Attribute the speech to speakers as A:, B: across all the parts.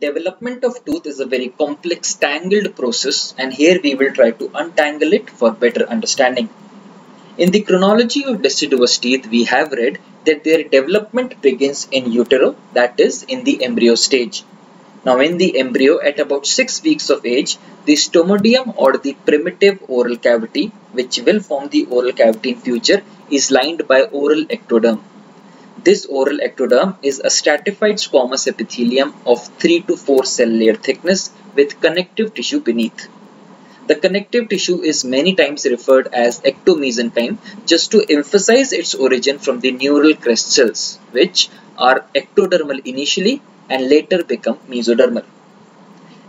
A: Development of tooth is a very complex tangled process and here we will try to untangle it for better understanding. In the chronology of deciduous teeth we have read that their development begins in utero that is in the embryo stage. Now in the embryo at about 6 weeks of age the stomodeum or the primitive oral cavity which will form the oral cavity in future is lined by oral ectoderm. This oral ectoderm is a stratified squamous epithelium of 3 to 4 cell layer thickness with connective tissue beneath. The connective tissue is many times referred as ectomesenchyme just to emphasize its origin from the neural crest cells which are ectodermal initially and later become mesodermal.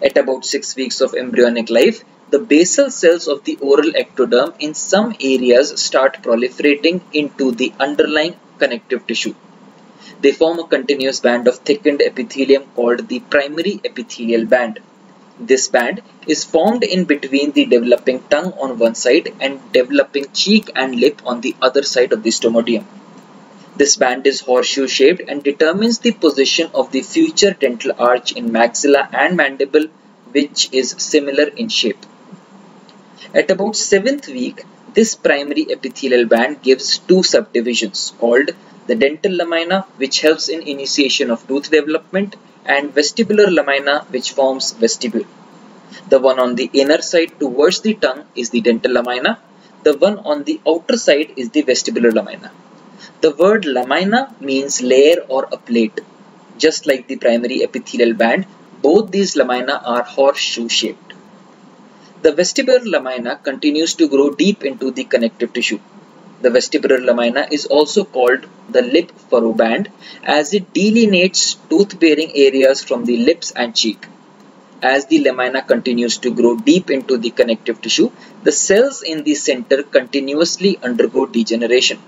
A: At about 6 weeks of embryonic life, the basal cells of the oral ectoderm in some areas start proliferating into the underlying connective tissue. They form a continuous band of thickened epithelium called the primary epithelial band. This band is formed in between the developing tongue on one side and developing cheek and lip on the other side of the stomodeum. This band is horseshoe shaped and determines the position of the future dental arch in maxilla and mandible which is similar in shape. At about 7th week, this primary epithelial band gives two subdivisions called the dental lamina which helps in initiation of tooth development and vestibular lamina which forms vestibule. The one on the inner side towards the tongue is the dental lamina. The one on the outer side is the vestibular lamina. The word lamina means layer or a plate. Just like the primary epithelial band, both these lamina are horseshoe shaped. The vestibular lamina continues to grow deep into the connective tissue. The vestibular lamina is also called the lip furrow band as it delineates tooth-bearing areas from the lips and cheek. As the lamina continues to grow deep into the connective tissue, the cells in the center continuously undergo degeneration.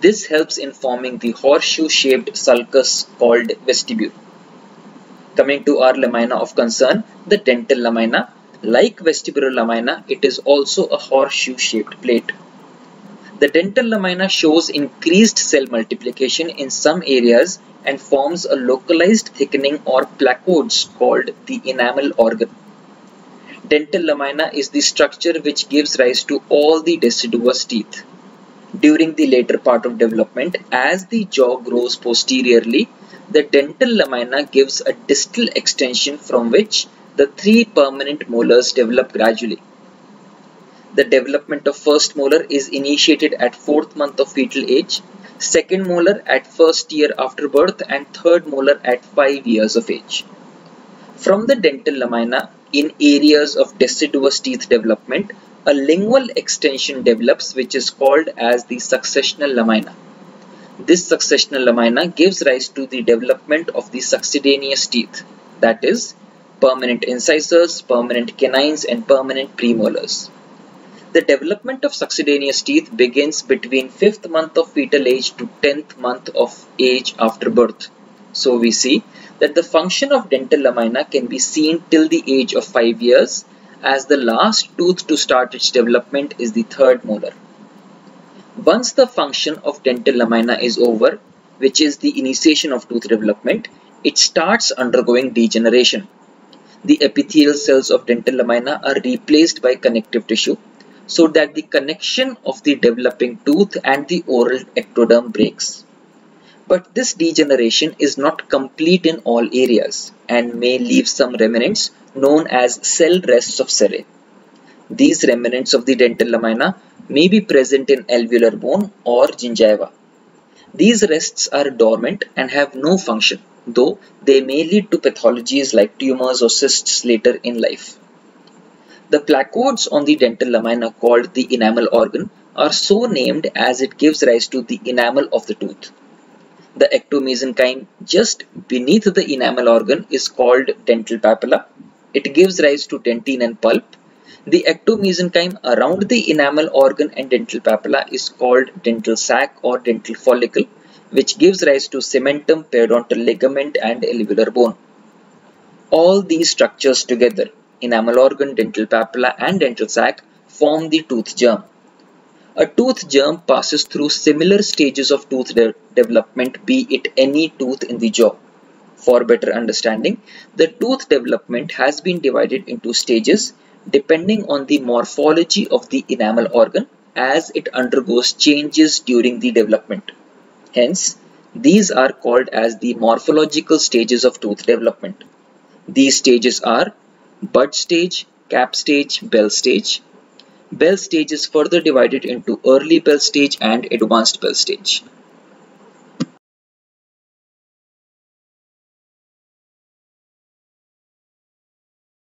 A: This helps in forming the horseshoe-shaped sulcus called vestibule. Coming to our lamina of concern, the dental lamina, like vestibular lamina, it is also a horseshoe-shaped plate. The dental lamina shows increased cell multiplication in some areas and forms a localized thickening or placodes called the enamel organ. Dental lamina is the structure which gives rise to all the deciduous teeth. During the later part of development, as the jaw grows posteriorly, the dental lamina gives a distal extension from which the three permanent molars develop gradually. The development of first molar is initiated at fourth month of fetal age, second molar at first year after birth and third molar at 5 years of age. From the dental lamina in areas of deciduous teeth development, a lingual extension develops which is called as the successional lamina. This successional lamina gives rise to the development of the succedaneous teeth, that is, permanent incisors, permanent canines and permanent premolars. The development of succedaneous teeth begins between 5th month of fetal age to 10th month of age after birth. So we see that the function of dental lamina can be seen till the age of 5 years as the last tooth to start its development is the third molar. Once the function of dental lamina is over, which is the initiation of tooth development, it starts undergoing degeneration. The epithelial cells of dental lamina are replaced by connective tissue so that the connection of the developing tooth and the oral ectoderm breaks. But this degeneration is not complete in all areas and may leave some remnants known as cell rests of Serre. These remnants of the dental lamina may be present in alveolar bone or gingiva. These rests are dormant and have no function, though they may lead to pathologies like tumors or cysts later in life. The placodes on the dental lamina called the enamel organ are so named as it gives rise to the enamel of the tooth. The ectomesenchyme just beneath the enamel organ is called dental papilla. It gives rise to dentine and pulp. The ectomesenchyme around the enamel organ and dental papilla is called dental sac or dental follicle, which gives rise to cementum, periodontal ligament and alveolar bone. All these structures together enamel organ, dental papilla and dental sac form the tooth germ. A tooth germ passes through similar stages of tooth de development be it any tooth in the jaw. for better understanding, the tooth development has been divided into stages depending on the morphology of the enamel organ as it undergoes changes during the development. Hence, these are called as the morphological stages of tooth development. These stages are bud stage, cap stage, bell stage. Bell stage is further divided into early bell stage and advanced bell stage.